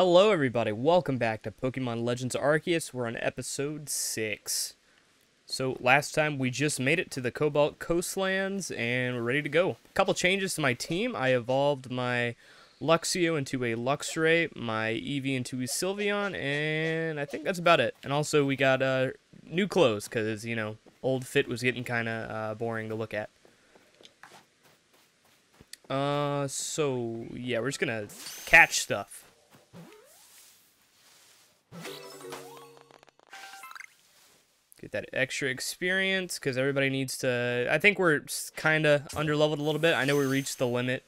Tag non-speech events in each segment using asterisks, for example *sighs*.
Hello everybody, welcome back to Pokemon Legends Arceus. We're on episode 6. So last time we just made it to the Cobalt Coastlands and we're ready to go. A couple changes to my team. I evolved my Luxio into a Luxray, my Eevee into a Sylveon, and I think that's about it. And also we got uh, new clothes because, you know, old fit was getting kind of uh, boring to look at. Uh, so yeah, we're just gonna catch stuff. Get that extra experience, because everybody needs to... I think we're kind of underleveled a little bit. I know we reached the limit,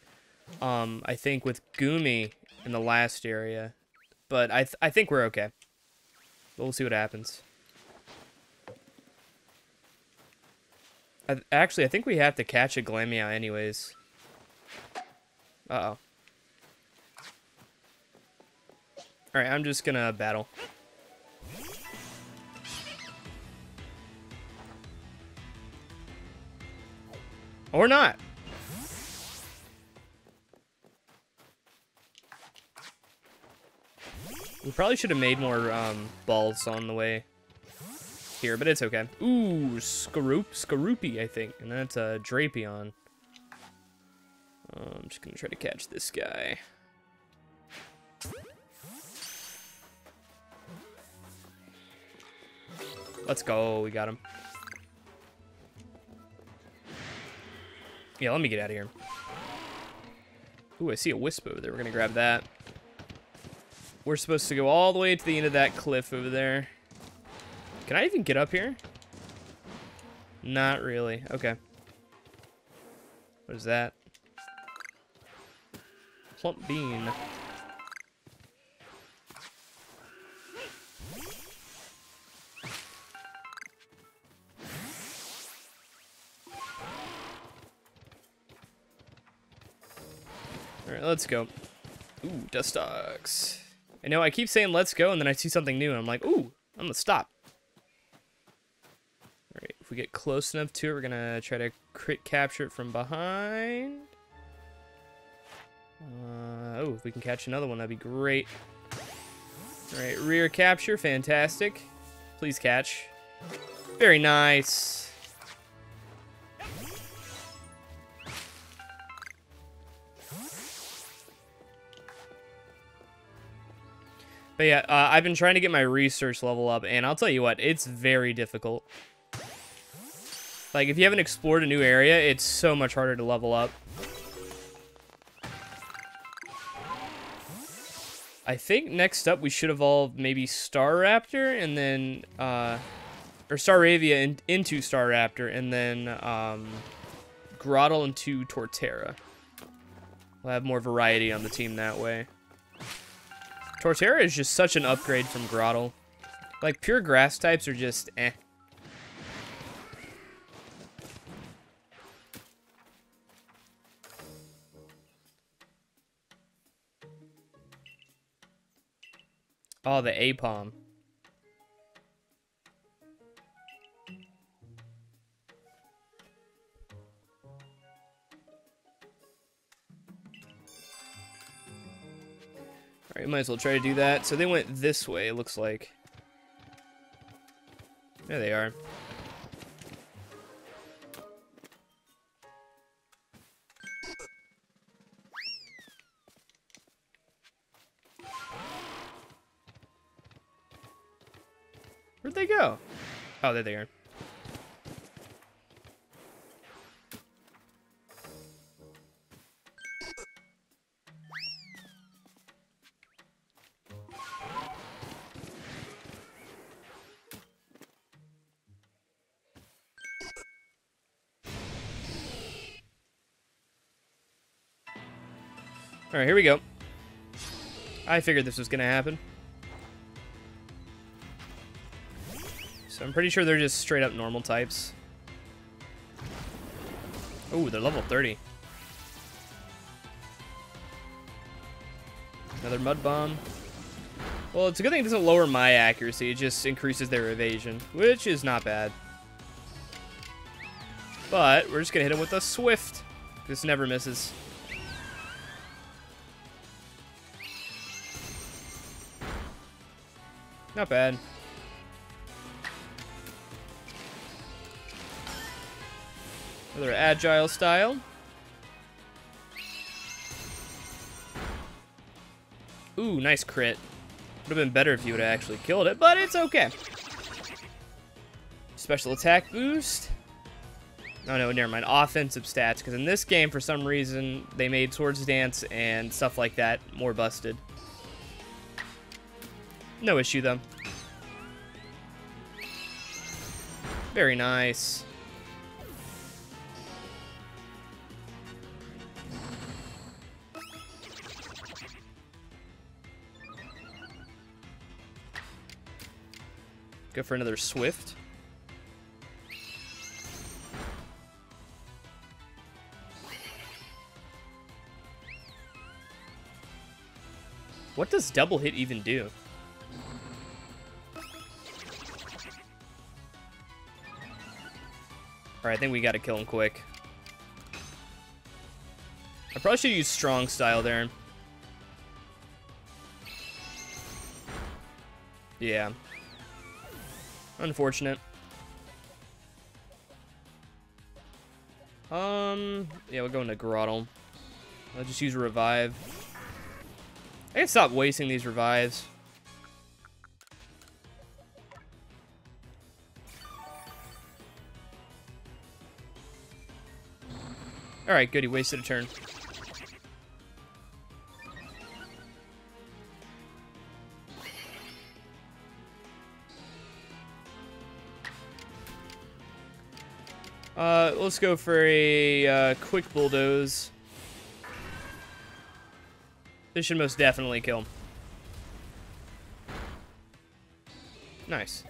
um, I think, with Goomy in the last area. But I, th I think we're okay. But we'll see what happens. I, actually, I think we have to catch a Glameow anyways. Uh-oh. Alright, I'm just gonna battle. Or not. We probably should have made more um, balls on the way here, but it's okay. Ooh, Skaroop, Skorupi, I think. And that's a uh, Drapion. Uh, I'm just going to try to catch this guy. Let's go. We got him. Yeah, let me get out of here. Ooh, I see a wisp over there. We're going to grab that. We're supposed to go all the way to the end of that cliff over there. Can I even get up here? Not really. Okay. What is that? Plump bean. Alright, let's go. Ooh, Dustox. I know, I keep saying let's go, and then I see something new, and I'm like, ooh, I'm gonna stop. Alright, if we get close enough to it, we're gonna try to crit capture it from behind. Uh, oh, if we can catch another one, that'd be great. Alright, rear capture, fantastic. Please catch. Very nice. But yeah, uh, I've been trying to get my research level up, and I'll tell you what, it's very difficult. Like, if you haven't explored a new area, it's so much harder to level up. I think next up we should evolve maybe Staraptor, and then, uh, or Staravia in, into Staraptor, and then, um, Grotle into Torterra. We'll have more variety on the team that way. Torterra is just such an upgrade from Grotle. Like, pure grass types are just eh. Oh, the Aipom. Alright, might as well try to do that. So they went this way, it looks like. There they are. Where'd they go? Oh, there they are. Alright, here we go. I figured this was going to happen. So I'm pretty sure they're just straight up normal types. Oh, they're level 30. Another Mud Bomb. Well, it's a good thing it doesn't lower my accuracy. It just increases their evasion, which is not bad. But we're just going to hit him with a Swift. This never misses. Not bad. Another agile style. Ooh, nice crit. Would have been better if you would have actually killed it, but it's okay. Special attack boost. Oh no, never mind. Offensive stats, because in this game, for some reason, they made Swords Dance and stuff like that more busted. No issue, though. Very nice. Go for another Swift. What does double hit even do? Alright, I think we gotta kill him quick. I probably should use strong style there. Yeah. Unfortunate. Um, yeah, we're going to Grotle. I'll just use Revive. I can stop wasting these revives. Alright, good. He wasted a turn. Uh, let's go for a uh, quick bulldoze. This should most definitely kill him. Nice.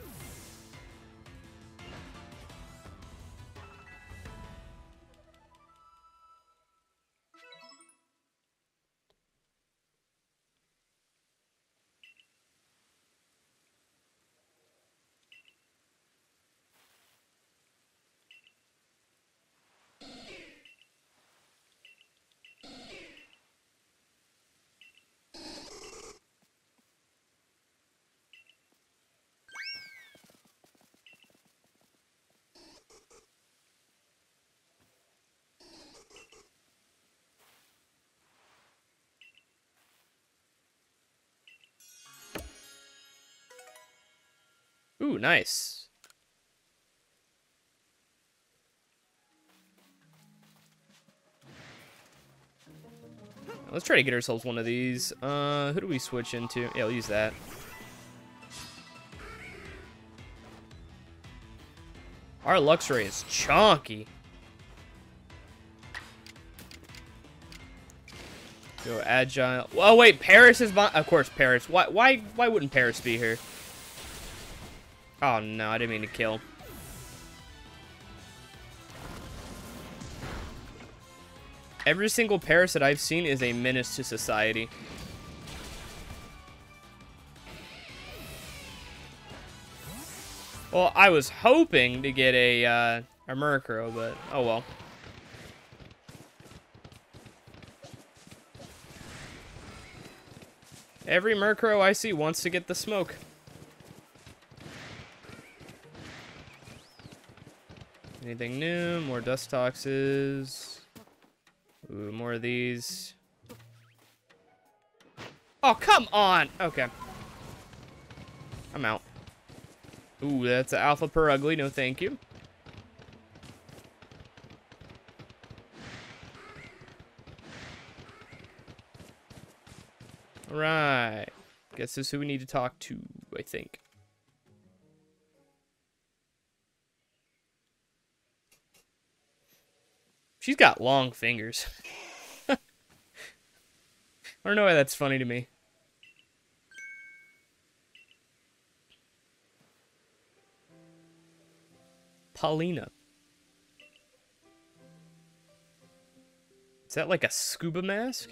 Ooh, nice. Let's try to get ourselves one of these. Uh, who do we switch into? Yeah, I'll use that. Our Luxray is chonky. Go agile. Oh wait, Paras is. Of course, Paras. Why? Why? Why wouldn't Paras be here? Oh no, I didn't mean to kill. Every single Paras that I've seen is a menace to society. Well, I was hoping to get a, uh, a Murkrow, but oh well. Every Murkrow I see wants to get the smoke. Anything new? More Dustoxes. Ooh, more of these. Oh, come on! Okay. I'm out. Ooh, that's an Alpha Purugly. No, thank you. All right. Guess this is who we need to talk to, I think. She's got long fingers. *laughs* I don't know why that's funny to me. Palina. Is that like a scuba mask?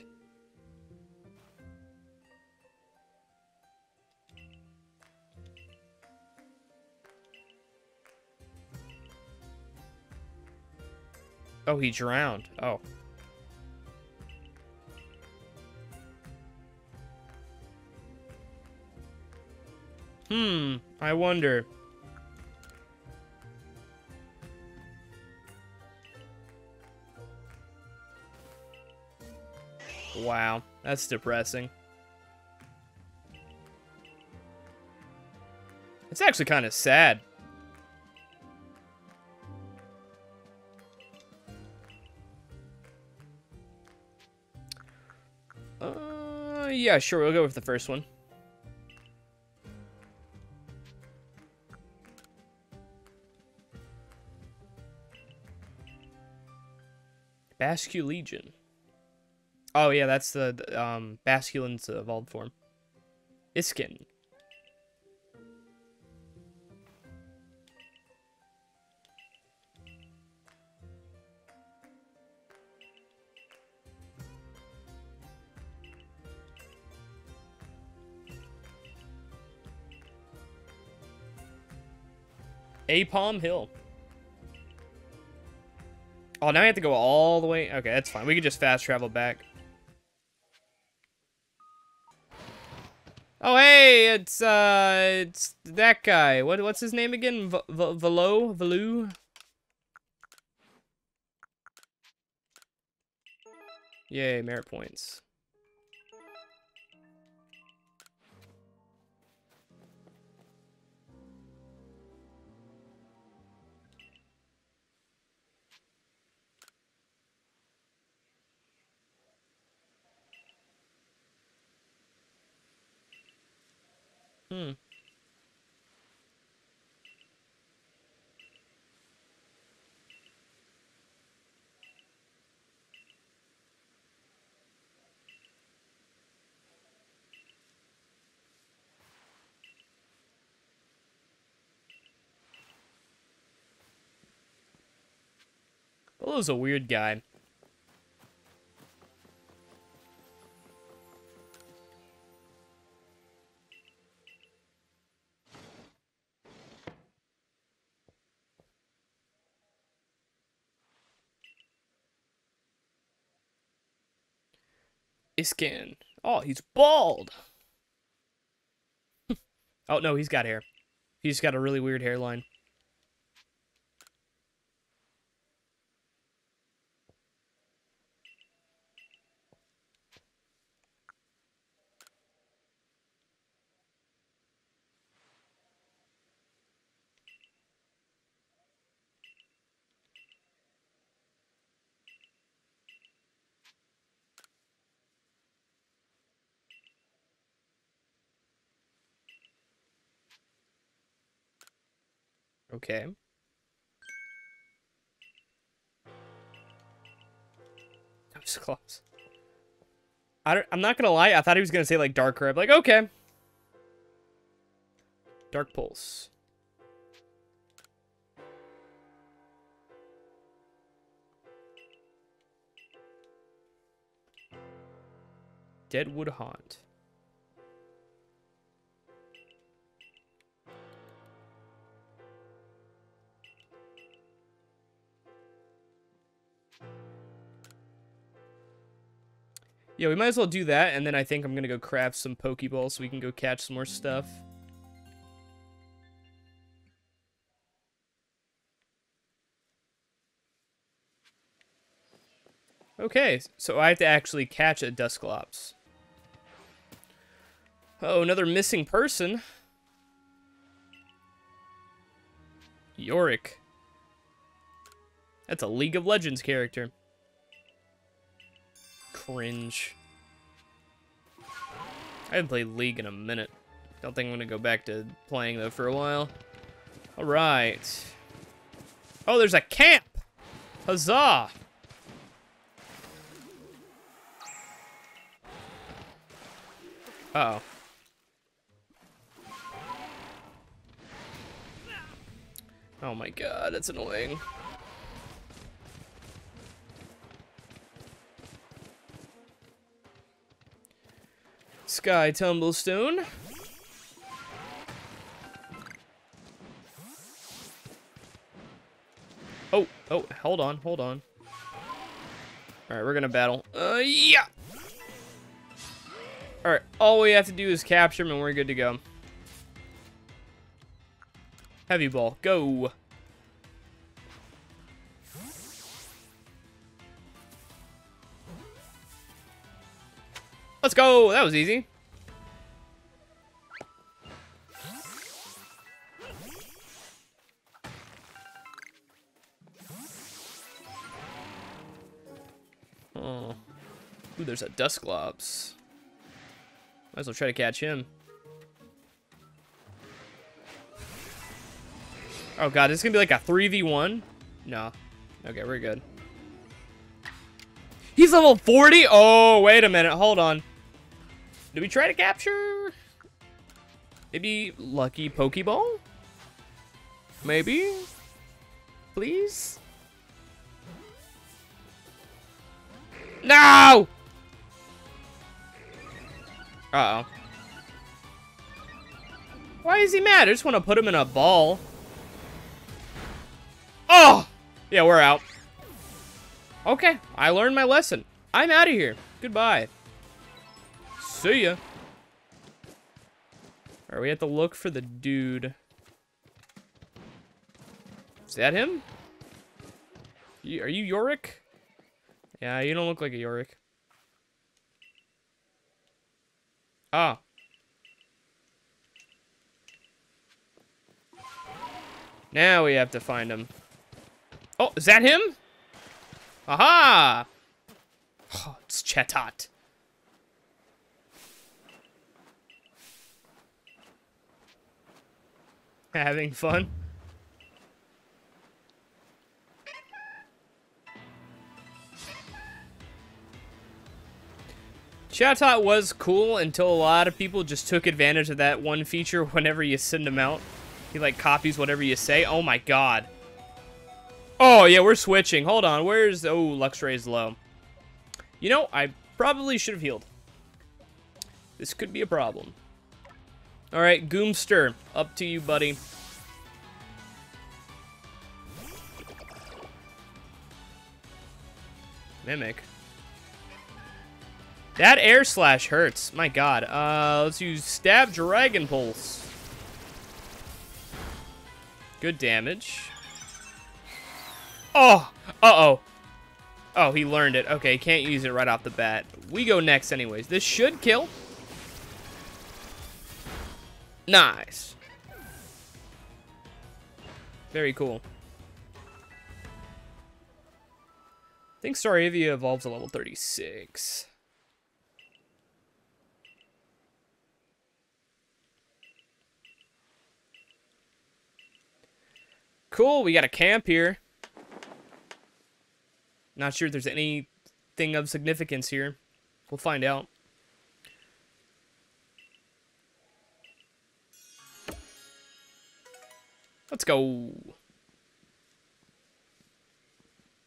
Oh, he drowned. Oh. Hmm, I wonder. Wow, that's depressing. It's actually kind of sad. Yeah, sure, we'll go with the first one. Basculegion. Oh yeah, that's the, the um Basculin's evolved form. Iscan. Aipom Hill. Oh, now I have to go all the way. Okay, that's fine. We can just fast travel back. Oh, hey, it's, uh, it's that guy. What, what's his name again? Velo? Velu? Yay, merit points. Hmm. A weird guy. Iscan. Oh, he's bald. *laughs* oh, no, he's got hair. He's got a really weird hairline. Okay. That was close. I don't, I'm not gonna lie, I thought he was gonna say like Dark Herb. Like, okay. Dark Pulse. Deadwood Haunt. Yeah, we might as well do that, and then I think I'm gonna go craft some Pokeballs so we can go catch some more stuff. Okay, so I have to actually catch a Dusclops. Oh, another missing person. Yorick. That's a League of Legends character. Cringe. I haven't played League in a minute. Don't think I'm going to go back to playing, though, for a while. Alright. Oh, there's a camp! Huzzah! Uh oh Oh my god, that's annoying. Sky Tumblestone. Oh, oh, hold on, hold on. Alright, we're gonna battle. Uh, yeah! Alright, all we have to do is capture him and we're good to go. Heavy ball, go. Go. That was easy. Oh. Ooh, there's a Dusclops. Might as well try to catch him. Oh god, this is gonna be like a 3v1? No. Okay, we're good. He's level 40? Oh, wait a minute. Hold on. Did we try to capture? Maybe Lucky Pokeball? Maybe? Please? No! Uh-oh. Why is he mad? I just want to put him in a ball. Oh! Yeah, we're out. Okay, I learned my lesson. I'm out of here. Goodbye. See ya. Alright, we have to look for the dude. Is that him? are you Yorick? Yeah, you don't look like a Yorick. Ah. Now we have to find him. Oh, is that him? Aha! Oh, *sighs* it's Chatot. *laughs* Having fun? Chatot was cool until a lot of people just took advantage of that one feature *laughs* whenever you send him out. He, like, copies whatever you say. Oh, my God. Oh, yeah, we're switching. Hold on. Where's... Oh, Luxray's low. You know, I probably should have healed. This could be a problem. All right, Goomster. Up to you, buddy. Mimic. That air slash hurts. My god. Uh, let's use Stab Dragon Pulse. Good damage. Oh! Uh-oh. Oh, he learned it. Okay, can't use it right off the bat. We go next anyways. This should kill. Nice. Very cool. I think Staravia evolves to level 36. Cool, we got a camp here. Not sure if there's anything of significance here. We'll find out. Let's go.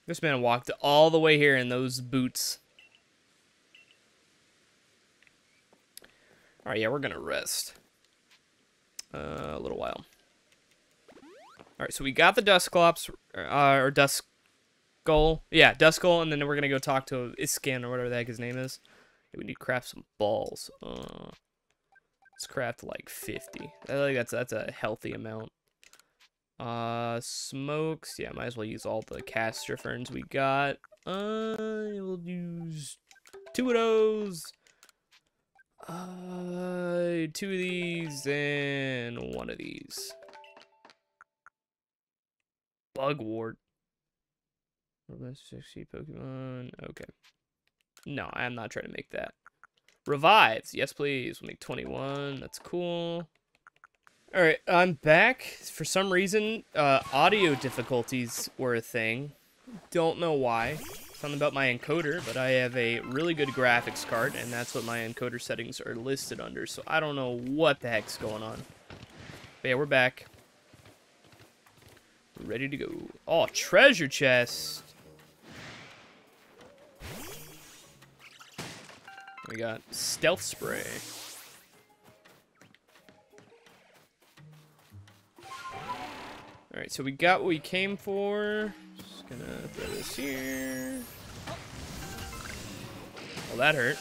This man walked all the way here in those boots. All right, yeah, we're going to rest. Uh, a little while. All right, so we got the Dusclops, uh, or Dusk Skull. Yeah, Duskull, and then we're gonna go talk to Iscan or whatever the heck his name is. We need to craft some balls. Uh, let's craft like 50. I think that's that's a healthy amount. Uh, smokes. Yeah, might as well use all the caster ferns we got. Uh, we'll use two of those. Uh, two of these and one of these. Bugwort. Best 60 Pokemon. Okay. No, I am not trying to make that. Revives. Yes, please. We'll make 21. That's cool. Alright, I'm back. For some reason, uh, audio difficulties were a thing. Don't know why. Something about my encoder, but I have a really good graphics card, and that's what my encoder settings are listed under, so I don't know what the heck's going on. But yeah, we're back. Ready to go. Oh, treasure chest. We got stealth spray. Alright, so we got what we came for. Just gonna throw this here. Well, that hurt.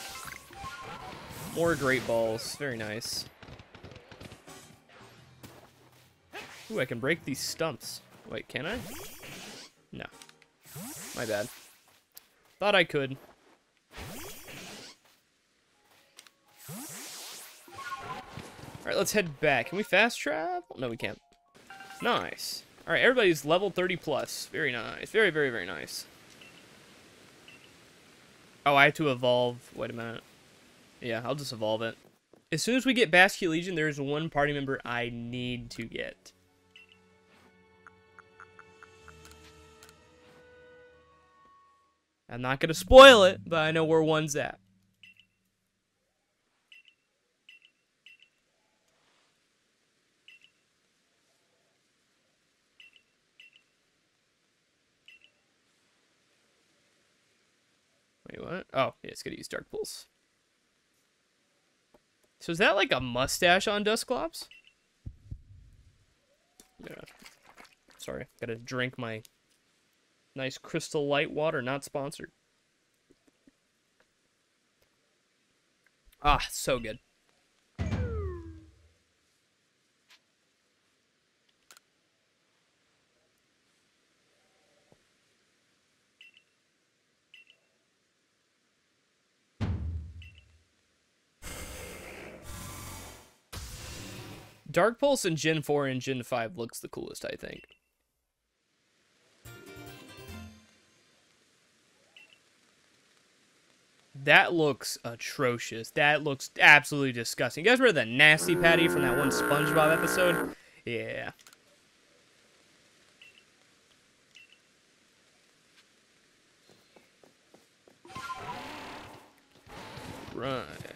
More great balls. Very nice. Ooh, I can break these stumps. Wait, can I? No. My bad. Thought I could. Alright, let's head back. Can we fast travel? No, we can't. Nice. Alright, everybody's level 30 plus. Very nice. Very, very, very nice. Oh, I have to evolve. Wait a minute. Yeah, I'll just evolve it. As soon as we get Basculegion, there's one party member I need to get. I'm not going to spoil it, but I know where one's at. Wait, what? Oh, yeah, it's to use Dark Pulse. So is that like a mustache on Dusclops? Yeah. Sorry, gotta drink my nice crystal light water, not sponsored. Ah, so good. Dark Pulse in Gen 4 and Gen 5 looks the coolest, I think. That looks atrocious. That looks absolutely disgusting. You guys remember the nasty patty from that one SpongeBob episode? Yeah. Right.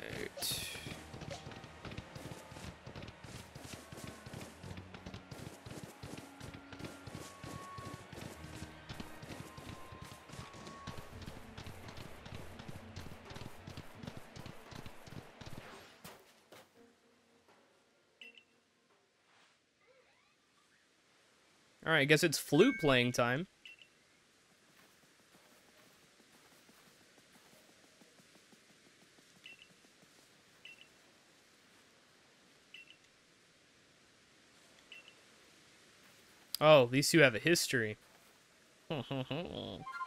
Alright, I guess it's flute playing time. Oh, these two have a history. *laughs*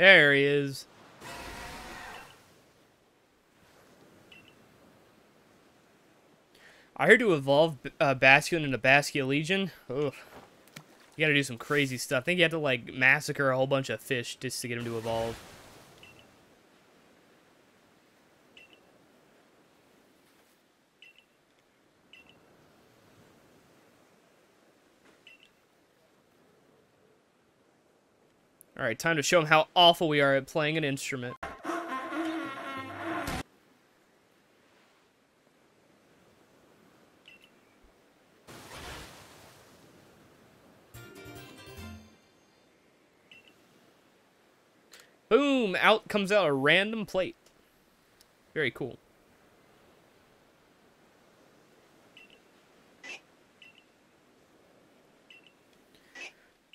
There he is. I heard to evolve uh, Basculin into Basculegion. Ugh. You gotta do some crazy stuff. I think you have to, like, massacre a whole bunch of fish just to get him to evolve. Alright, time to show them how awful we are at playing an instrument. Boom! Out comes out a random plate. Very cool.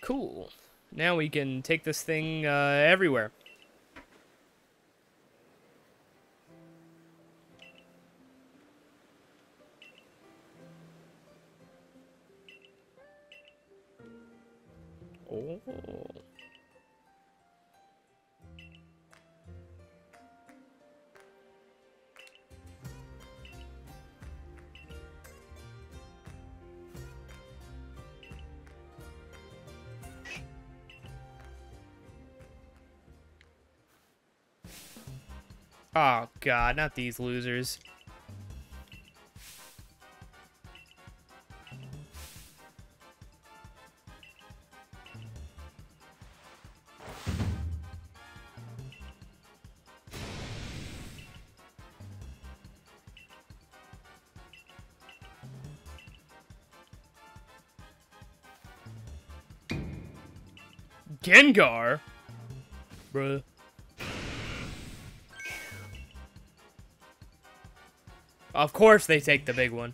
Cool. Now we can take this thing uh, everywhere. God, not these losers. Gengar? Bruh. Of course they take the big one.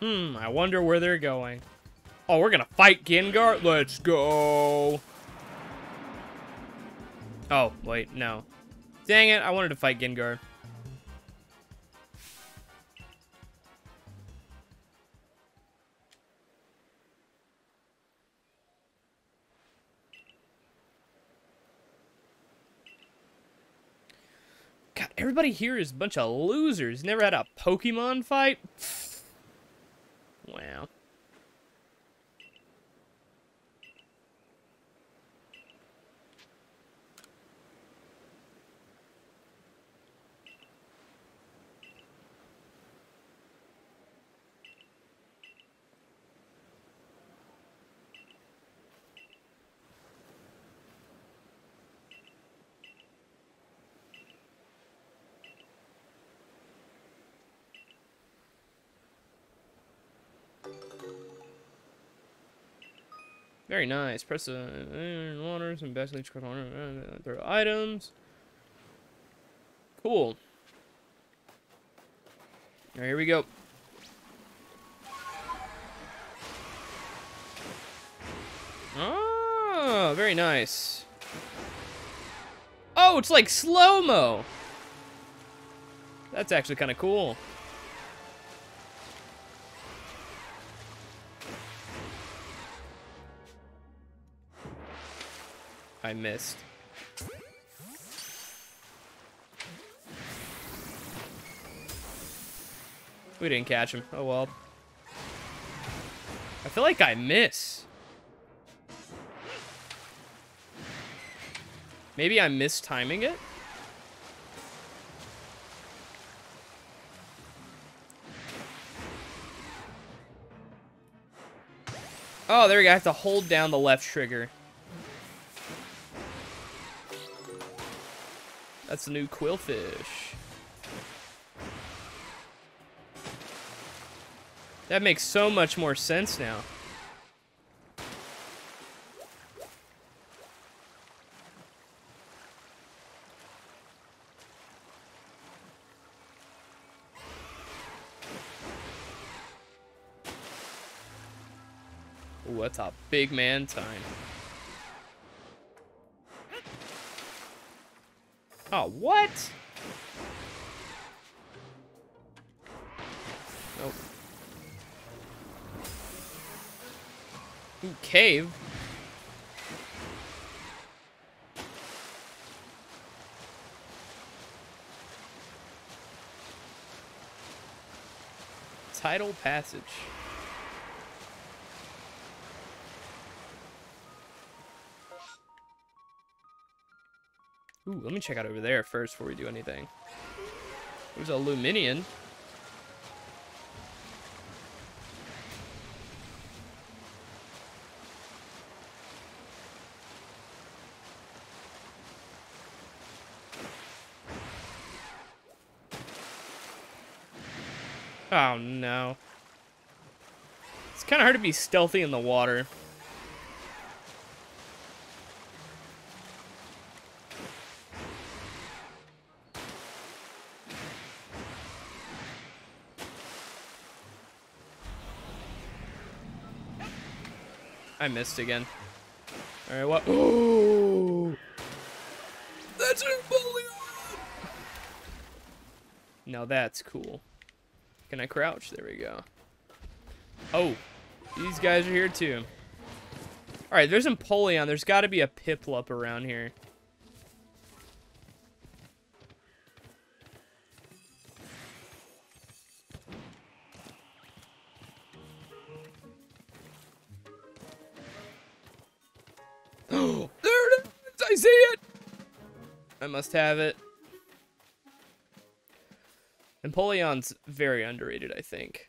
Hmm, I wonder where they're going. Oh, we're gonna fight Gengar? Let's go. Oh, wait, no. Dang it, I wanted to fight Gengar. God, everybody here is a bunch of losers. Never had a Pokemon fight? Wow. Very nice. Press the uh, waters and best leech uh, throw items. Cool. Here we go. Oh, very nice. Oh, it's like slow-mo. That's actually kind of cool. I missed. We didn't catch him. Oh well. I feel like I miss. Maybe I'm mistiming it? Oh, there we go. I have to hold down the left trigger. That's a new Qwilfish. That makes so much more sense now. Ooh, that's a big Mantine. Oh, what? Nope. Ooh, cave. Tidal passage. Ooh, let me check out over there first before we do anything. There's a Lumineon. Oh no. It's kind of hard to be stealthy in the water. I missed again. Alright, what? Oh! *gasps* That's Empoleon! Now that's cool. Can I crouch? There we go. Oh, these guys are here too. Alright, there's Empoleon. There's got to be a Piplup around here. Must have it. Empoleon's very underrated, I think.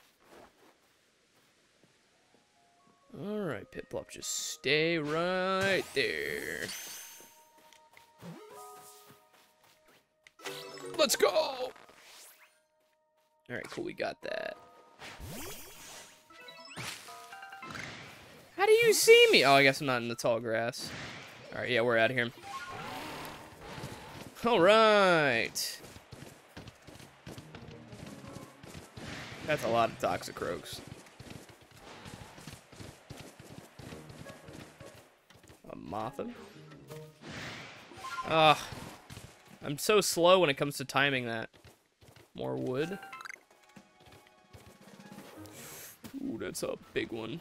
Alright. Piplup, just stay right there. Let's go! Alright, cool, we got that. How do you see me? Oh, I guess I'm not in the tall grass. Alright, yeah, we're out of here. Alright. That's a lot of toxic Toxicroaks. A Mothim? Ugh. I'm so slow when it comes to timing that. More wood. Ooh, that's a big one.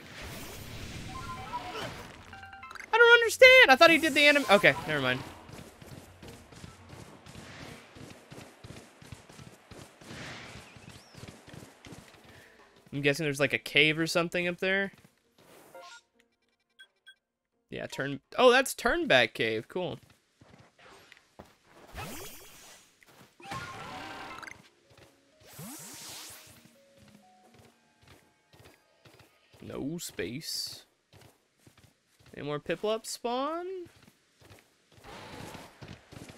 I don't understand. I thought he did the anim- Okay, never mind. I'm guessing there's like a cave or something up there. Yeah, turn. Oh, that's turn back cave. Cool. No space. Any more Piplup spawn?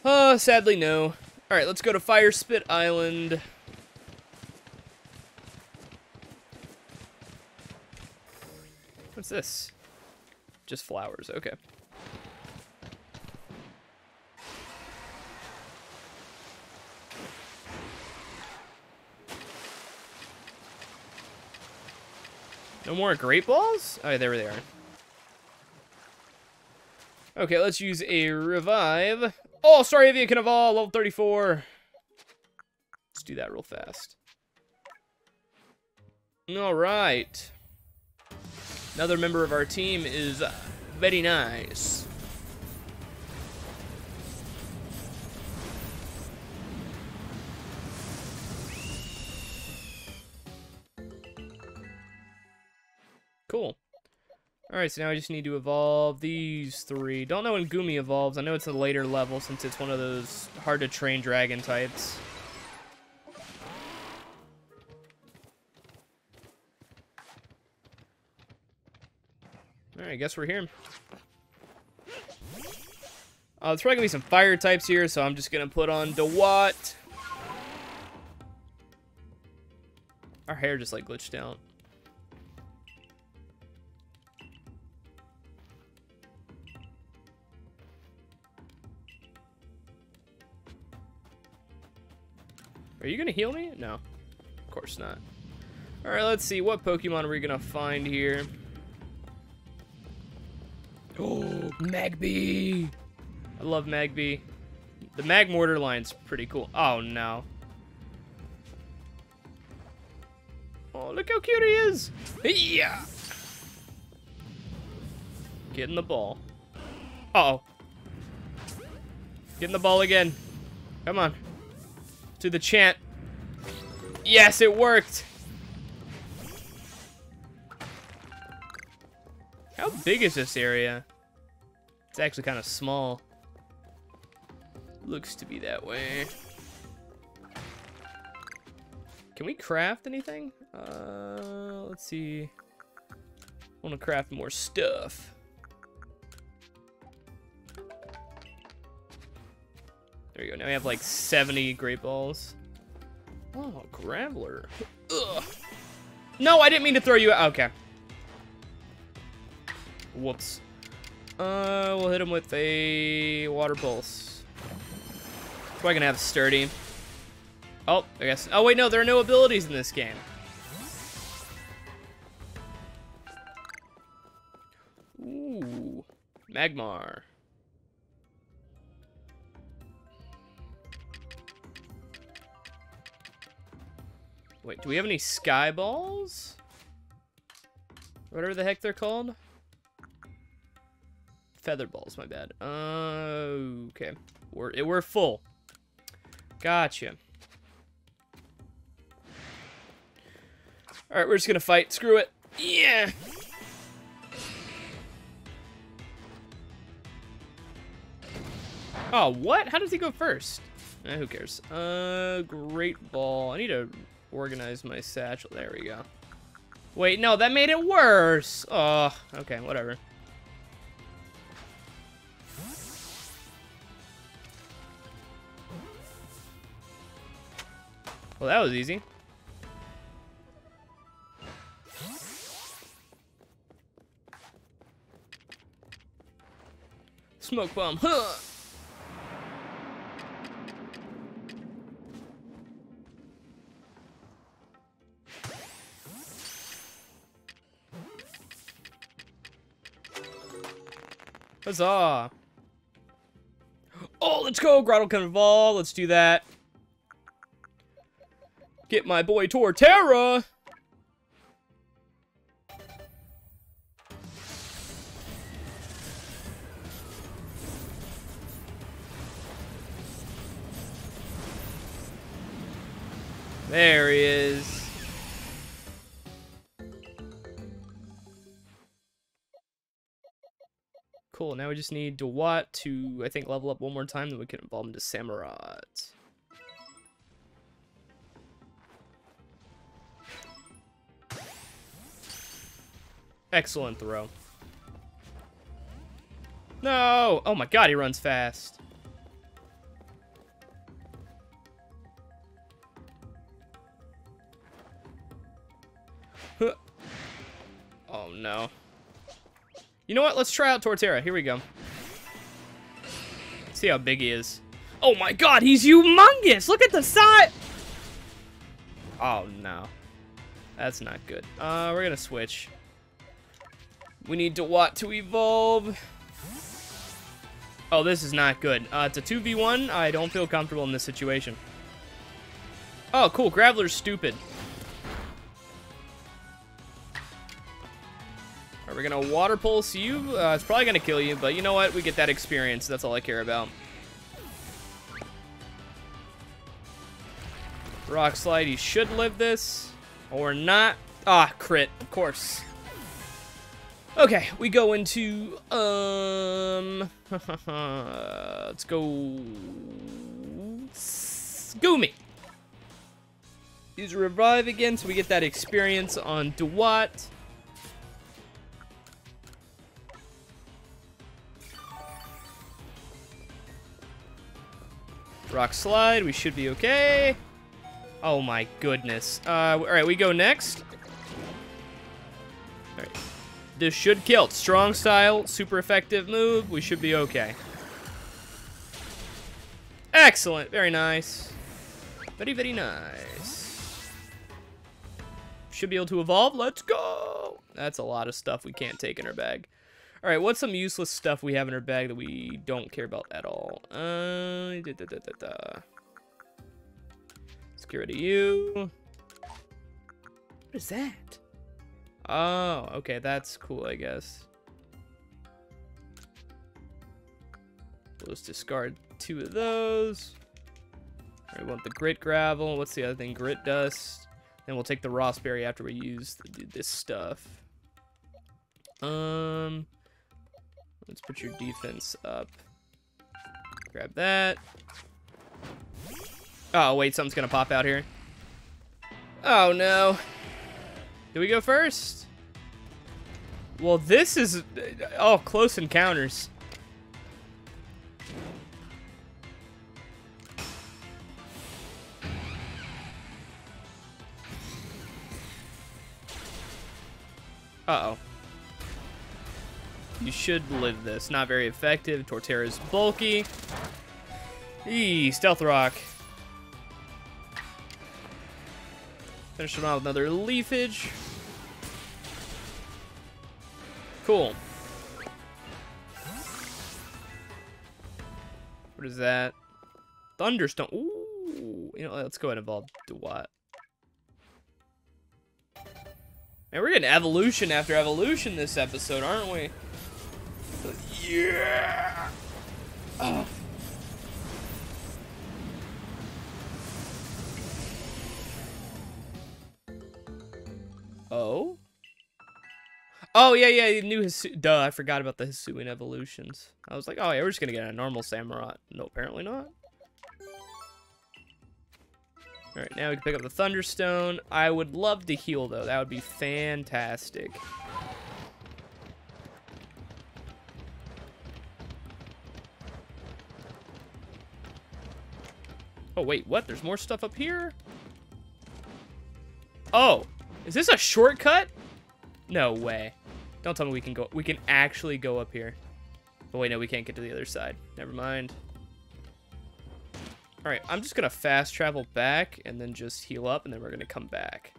Uh, sadly no. Alright, let's go to Firespit Island. What's this? Just flowers, okay. No more great balls? Oh, there they are. Okay, let's use a revive. Oh, sorry, you can evolve, level 34. Let's do that real fast. All right. Another member of our team is very nice. Cool. Alright, so now I just need to evolve these three. Don't know when Goomy evolves. I know it's a later level since it's one of those hard-to-train dragon types. Alright, I guess we're here. Uh, there's probably gonna be some fire types here, so I'm just gonna put on Dewott. Our hair just like glitched out. Are you gonna heal me? No. Of course not. Alright, let's see. What Pokemon are we gonna find here? Oh, Magby! I love Magby. The Magmortar line's pretty cool. Oh, no. Oh, look how cute he is! Yeah! Getting the ball. Uh oh Getting the ball again. Come on to the chant. Yes, it worked. Big is this area? It's actually kind of small. Looks to be that way. Can we craft anything? Uh, let's see. I want to craft more stuff. There we go. Now we have like 70 great balls. Oh, Graveler. Ugh. No, I didn't mean to throw you out. Okay. Whoops. Uh, we'll hit him with a water pulse. Probably gonna have sturdy. Oh, I guess. Oh wait, no, there are no abilities in this game. Ooh, Magmar. Wait, do we have any sky balls? Whatever the heck they're called? Feather balls, my bad. Uh, okay. We're, we're full. Gotcha. Alright, we're just gonna fight. Screw it. Yeah! Oh, what? How does he go first? Eh, who cares? Uh, great ball. I need to organize my satchel. There we go. Wait, no, that made it worse. Oh, okay, whatever. Well, that was easy. Smoke bomb. Huh. Huzzah! *gasps* Oh, let's go! Grotto Convol, let's do that. Get my boy Torterra! There he is. Cool, now we just need Dewott to, I think, level up one more time, then we can evolve him to Samurott. Excellent throw. No! Oh my god, he runs fast. Oh no. You know what? Let's try out Torterra. Here we go. see how big he is. Oh my god, he's humongous! Look at the size! Oh no. That's not good. Uh, we're gonna switch. We need Dewott to evolve. Oh, this is not good. Uh, it's a 2v1. I don't feel comfortable in this situation. Oh, cool. Graveler's stupid. Are we gonna water pulse you? Uh, it's probably gonna kill you, but you know what? We get that experience. That's all I care about. Rock slide. He should live this. Or not. Ah, crit. Of course. Okay, we go into, um, *laughs* let's go, Goomy. Use revive again so we get that experience on Dewott. Rock slide, we should be okay. Oh my goodness. Uh, all right, we go next. This should kill. Strong style, super effective move. We should be okay. Excellent. Very nice. Very, very nice. Should be able to evolve. Let's go. That's a lot of stuff we can't take in our bag. All right, what's some useless stuff we have in our bag that we don't care about at all? Uh, da, da, da, da, da. Let's get rid of you. What is that? Oh, okay, that's cool, I guess. Let's discard two of those. We want the grit gravel. What's the other thing? Grit dust. Then we'll take the Rossberry after we use this stuff. Um, let's put your defense up. Grab that. Oh, wait, something's gonna pop out here. Oh, no. Do we go first? Well, this is... Oh, close encounters. Uh-oh. You should live this. Not very effective. Torterra's bulky. Eee, Stealth Rock. Finish him out with another Leafage. Cool. What is that? Thunderstone. Ooh. You know, let's go ahead and evolve what? And we're getting evolution after evolution this episode, aren't we? Yeah. Oh. Oh? Oh, yeah, yeah, he knew his... Duh, I forgot about the Hisuian evolutions. I was like, oh, yeah, we're just gonna get a normal Samurott. No, apparently not. Alright, now we can pick up the Thunderstone. I would love to heal, though. That would be fantastic. Oh, wait, what? There's more stuff up here? Oh, is this a shortcut? No way. Don't tell me we can go. We can actually go up here. Oh, wait, no, we can't get to the other side. Never mind. All right, I'm just gonna fast travel back and then just heal up, and then we're gonna come back.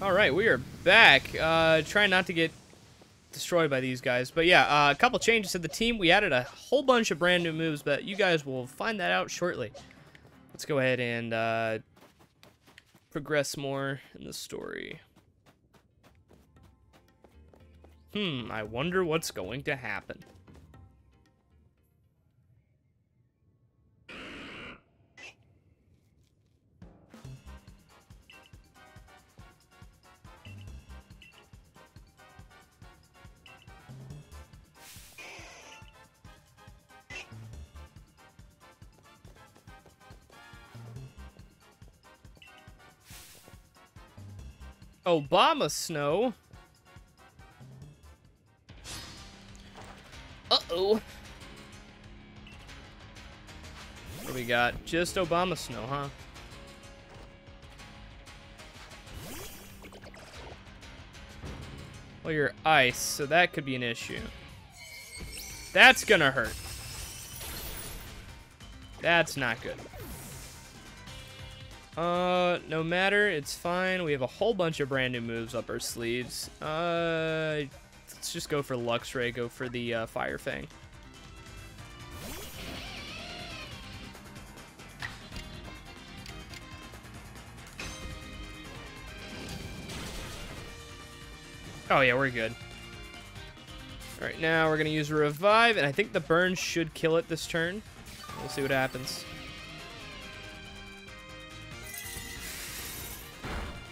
All right, we are back. Uh, trying not to get destroyed by these guys. But yeah, uh, a couple changes to the team. We added a whole bunch of brand new moves, but you guys will find that out shortly. Let's go ahead and uh, progress more in the story. Hmm, I wonder what's going to happen. Abomasnow. Uh-oh. What we got? Just Abomasnow, huh? Well, you're ice, so that could be an issue. That's gonna hurt. That's not good. Uh, no matter, it's fine. We have a whole bunch of brand new moves up our sleeves. Uh, let's just go for Luxray, go for the uh, Fire Fang. Oh yeah, we're good. Alright, now we're to use Revive, and I think the Burn should kill it this turn. We'll see what happens.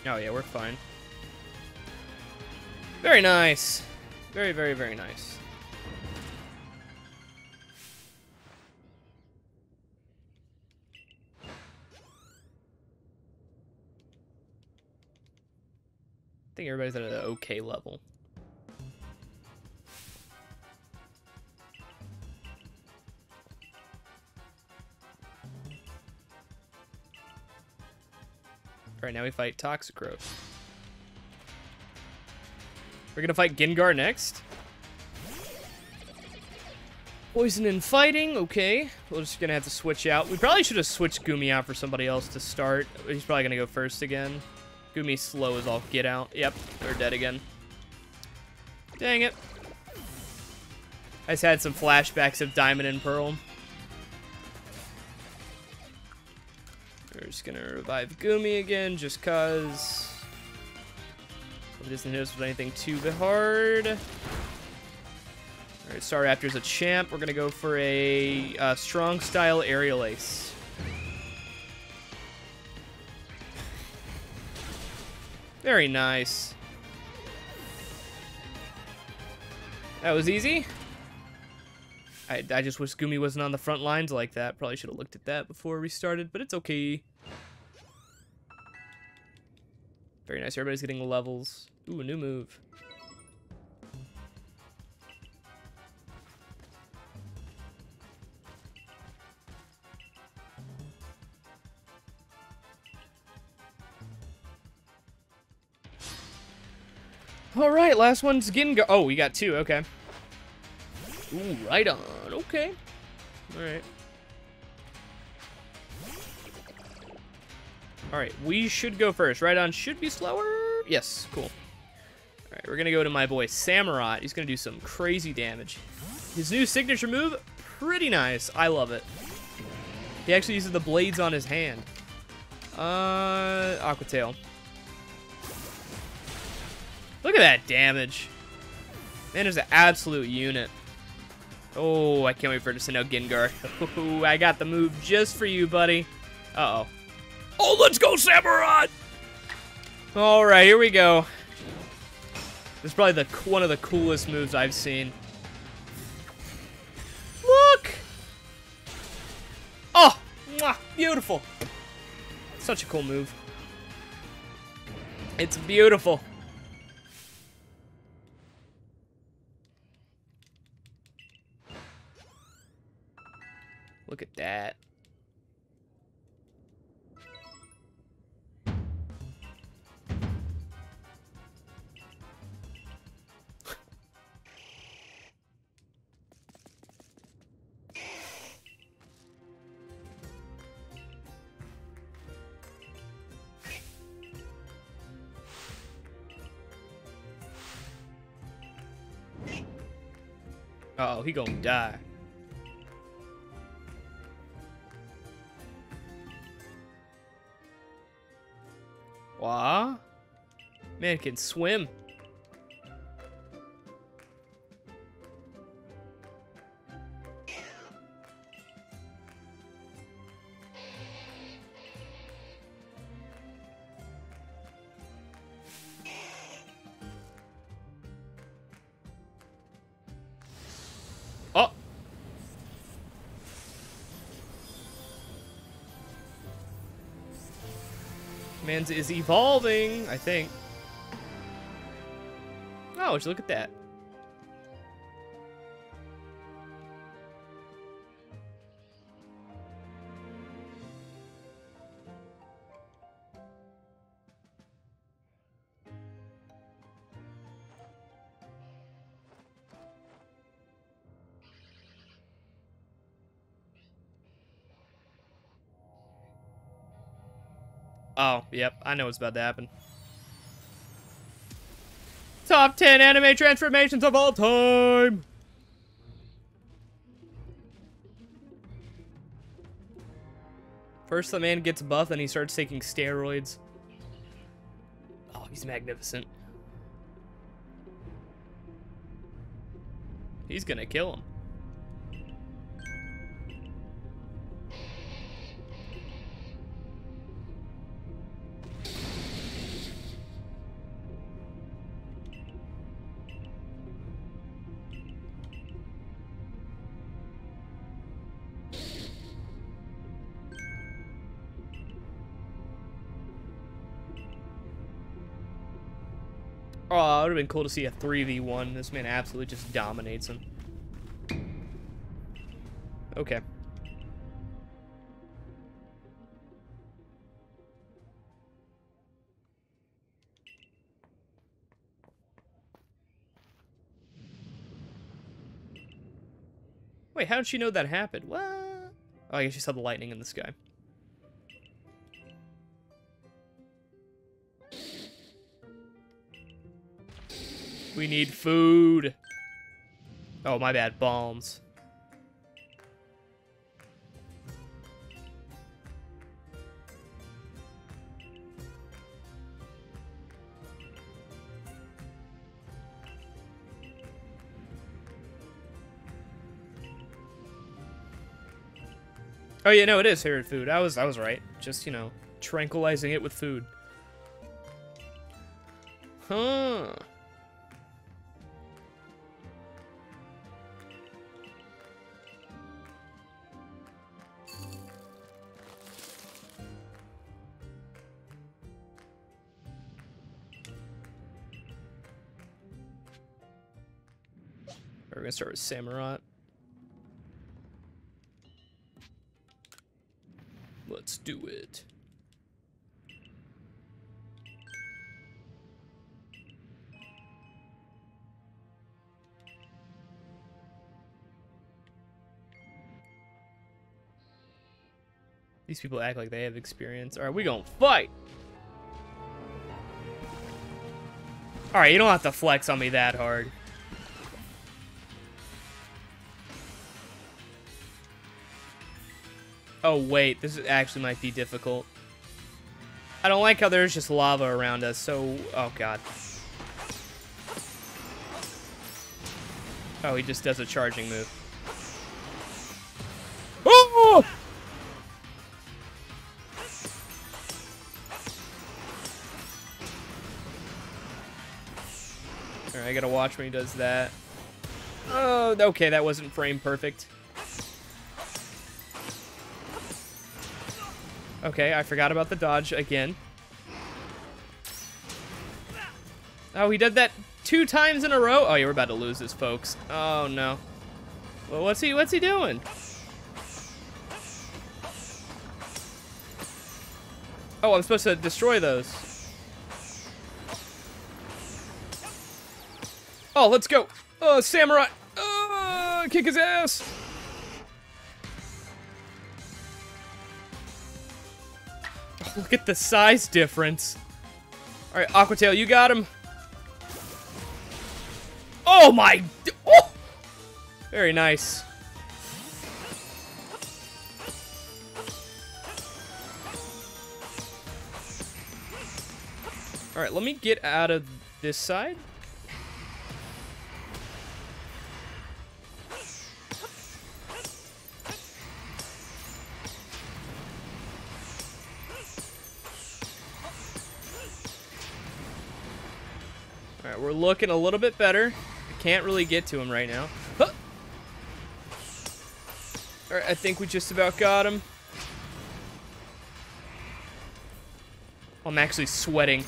Oh, yeah, we're fine. Very nice. Very, very, very nice. I think everybody's at an okay level. Right now we fight Toxicroak. We're gonna fight Gengar next. Poison and fighting, okay. We're just gonna have to switch out. We probably should have switched Goomy out for somebody else to start. He's probably gonna go first again. Goomy's slow as all get out. Yep, they're dead again. Dang it. I just had some flashbacks of Diamond and Pearl. We're just gonna revive Goomy again, just cause. Hope it doesn't hit us with anything too hard. Alright, Staraptor's a champ. We're gonna go for a uh, strong style aerial ace. Very nice. That was easy. I, I just wish Goomy wasn't on the front lines like that. Probably should have looked at that before we started, but it's okay. Very nice. Everybody's getting levels. Ooh, a new move. All right, last one's Gengar. Oh, we got two. Okay. Ooh, right on. Okay. Alright. Alright, we should go first. Rhydon should be slower. Yes, cool. Alright, we're to go to my boy Samurott. He's to do some crazy damage. His new signature move, pretty nice. I love it. He actually uses the blades on his hand. Uh, Aqua Tail. Look at that damage. Man is an absolute unit. Oh, I can't wait for it to send out Gengar. *laughs* I got the move just for you, buddy. Uh-oh. Oh, let's go, Samurott! All right, here we go. This is probably the one of the coolest moves I've seen. Look! Oh, mwah, beautiful. Such a cool move. It's beautiful. That. Uh oh, he gonna die. Man can swim. Oh! Man's is evolving, I think. Oh, look at that. Oh, yep, I know what's about to happen. Top 10 anime transformations of all time! First the man gets buff, and he starts taking steroids. Oh, he's magnificent. He's gonna kill him. Would have been cool to see a 3v1. This man absolutely just dominates him. Okay. Wait, how did she know that happened? What? Oh, I guess she saw the lightning in the sky. We need food. Oh, my bad. Bombs. Oh yeah, no, it is favorite food. I was I was right. Just, you know, tranquilizing it with food. Huh. We're gonna start with Samurott. Let's do it. These people act like they have experience. Alright, we gonna fight! Alright, you don't have to flex on me that hard. Oh, wait. This actually might be difficult. I don't like how there's just lava around us, so... Oh, God. Oh, he just does a charging move. Oh! Alright, I gotta watch when he does that. Oh, okay, that wasn't frame perfect. Okay, I forgot about the dodge again. Oh, he did that two times in a row. Oh, we're about to lose this, folks. Oh, no. Well, what's he, what's he doing? Oh, I'm supposed to destroy those. Oh, let's go. Oh, samurai. Oh, kick his ass. Look at the size difference. All right, Aquatail, you got him. Oh my! Oh! Very nice. All right, let me get out of this side. We're looking a little bit better. I can't really get to him right now. Huh. All right, I think we just about got him. Oh, I'm actually sweating.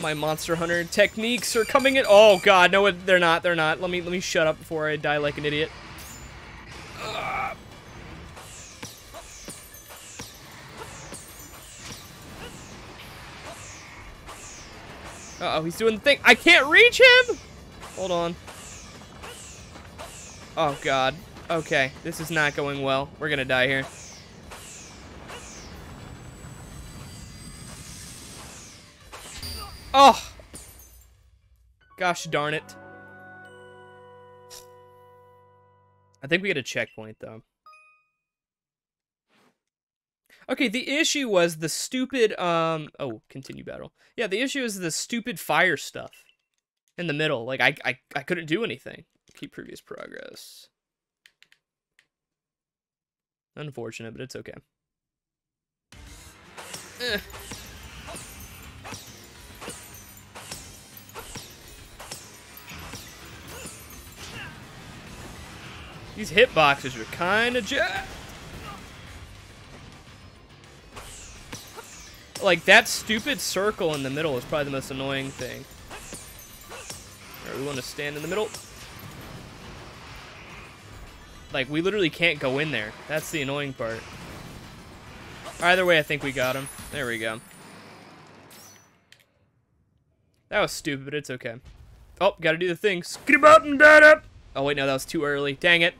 My Monster Hunter techniques are coming in. Oh God, no, they're not. They're not. Let me let me shut up before I die like an idiot. Oh, he's doing the thing. I can't reach him. Hold on. Oh God. Okay, this is not going well. We're gonna die here. Oh! Gosh darn it. I think we get a checkpoint, though. Okay, the issue was the stupid, um... Oh, continue battle. Yeah, the issue is the stupid fire stuff in the middle. Like, I, I, I couldn't do anything. Keep previous progress. Unfortunate, but it's okay. Eh. These hitboxes are kind of jacked. Like, that stupid circle in the middle is probably the most annoying thing. We want to stand in the middle. Like, we literally can't go in there. That's the annoying part. Either way, I think we got him. There we go. That was stupid, but it's okay. Oh, gotta do the thing. Skip up and up. Oh, wait, no, that was too early. Dang it.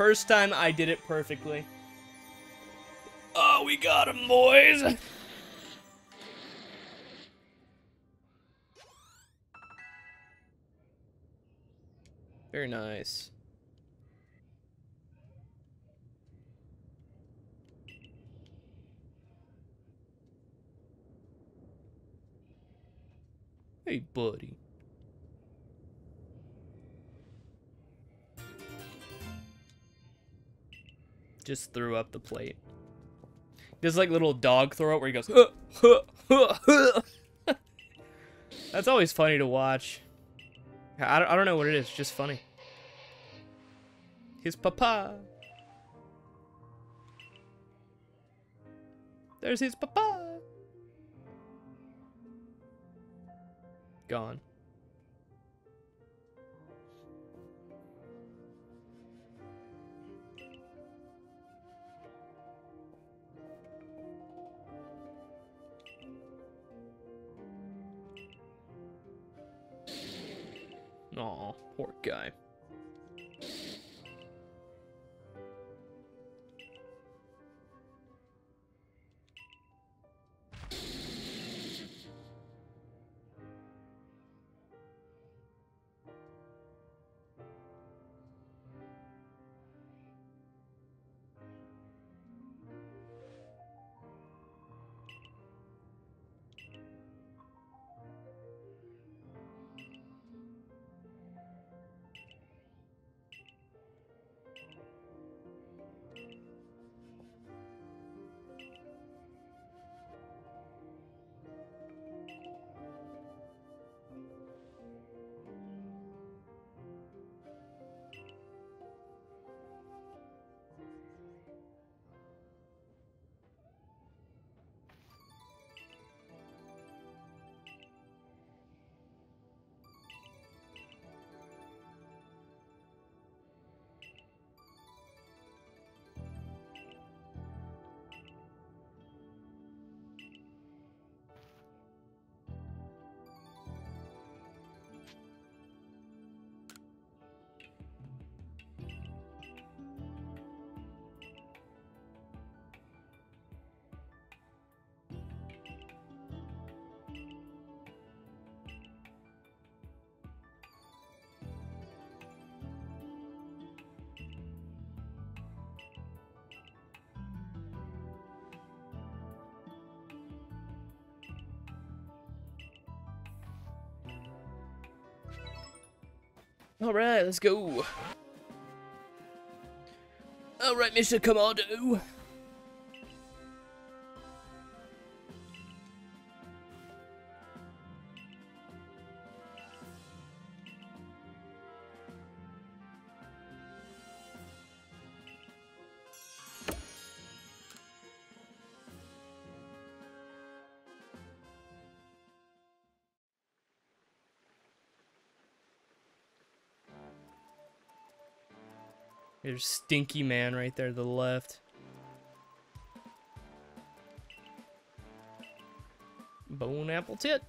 First time I did it perfectly. Oh, we got him, boys! Very nice. Hey, buddy. Just threw up the plate. There's like little dog throw up where he goes, huh, huh, huh, That's always funny to watch. I don't, I don't know what it is, just funny. His papa. There's his papa. Gone. Aw, poor guy. All right, let's go. All right, Mr. Commando. There's Stinky Man right there to the left. Bone apple tit.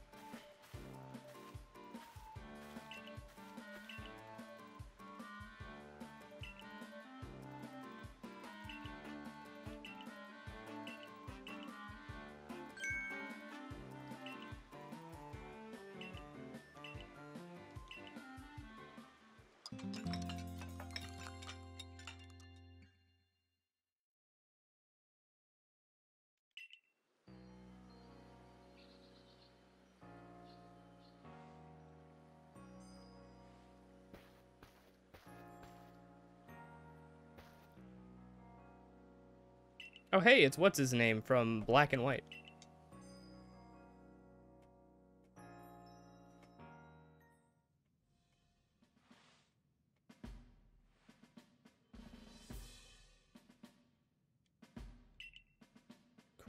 Hey, it's what's his name from Black and White.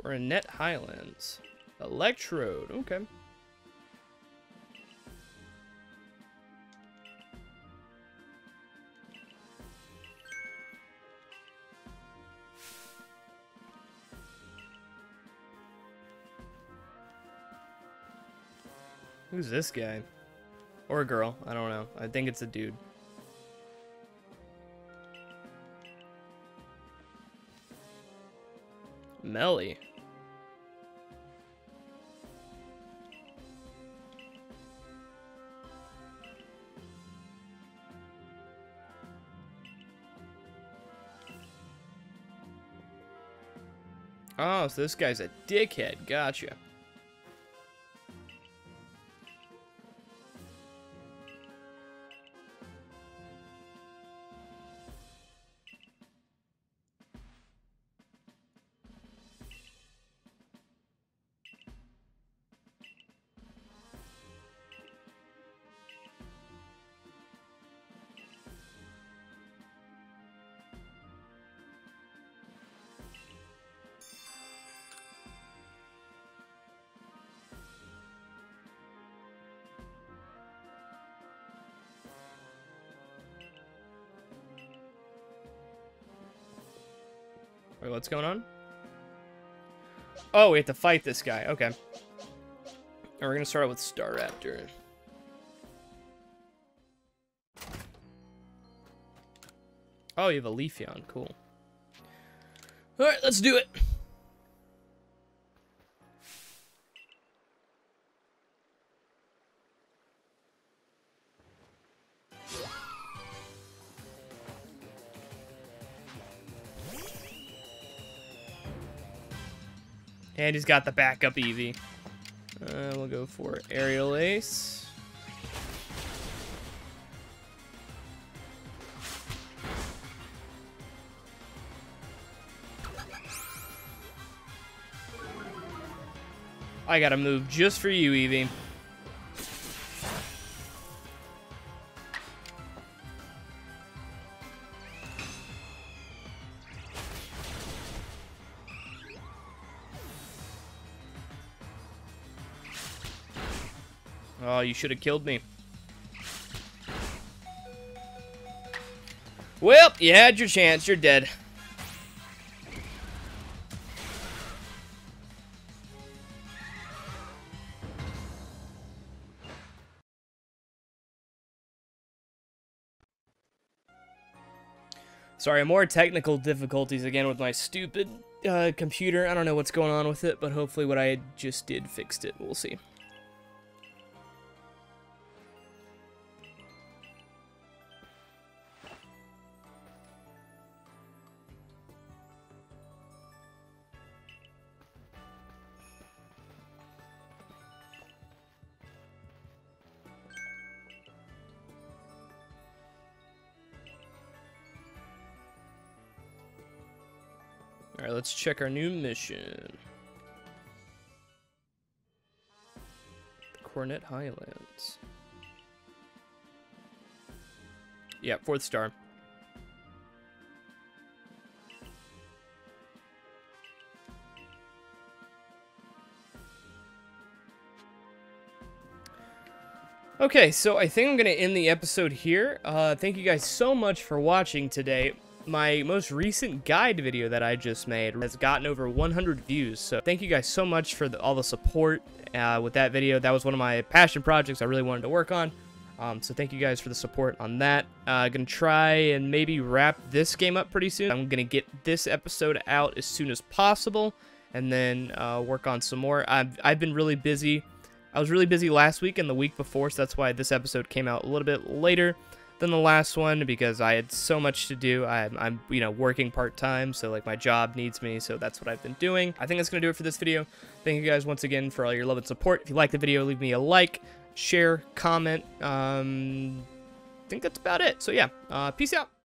Coronet Highlands. Electrode, okay. Who's this guy? Or a girl, I don't know. I think it's a dude. Melli. Oh, so this guy's a dickhead. Gotcha. What's going on? Oh, we have to fight this guy. Okay. And we're going to start with Staraptor. Oh, you have a Leafeon. Cool. Alright, let's do it. And he's got the backup Eevee. Uh, we'll go for Aerial Ace. I gotta move just for you, Eevee. You should have killed me. Well, you had your chance. You're dead. Sorry, more technical difficulties again with my stupid uh, computer. I don't know what's going on with it, but hopefully what I just did fixed it. We'll see. Let's check our new mission. The Coronet Highlands. Yeah, fourth star. Okay, so I think I'm going to end the episode here. Uh, thank you guys so much for watching today. My most recent guide video that I just made has gotten over 100 views, so thank you guys so much for the, all the support uh, with that video. That was one of my passion projects I really wanted to work on. Um, so thank you guys for the support on that. Uh, gonna try and maybe wrap this game up pretty soon. I'm gonna get this episode out as soon as possible, and then uh, work on some more. I've I've been really busy I was really busy last week and the week before, so that's why this episode came out a little bit later than the last one because I had so much to do. I'm, I'm you know, working part-time, so like my job needs me, so that's what I've been doing. I think that's going to do it for this video. Thank you guys once again for all your love and support. If you like the video, leave me a like, share, comment. Um, I think that's about it. So yeah, uh, peace out.